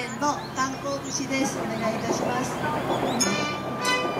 県の炭光串です。お願いいたします。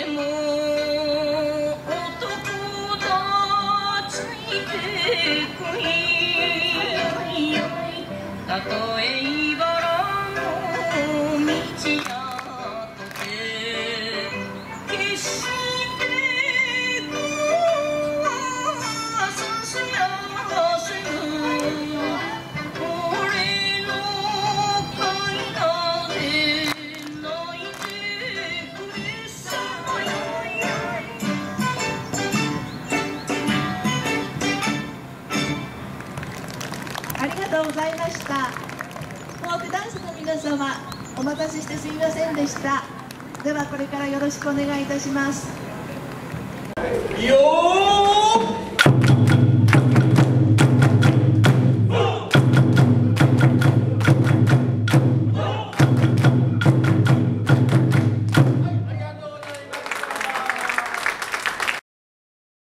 é ありがとうございました。フォークダンスの皆様お待たせしてすみませんでした。ではこれからよろしくお願いいたします。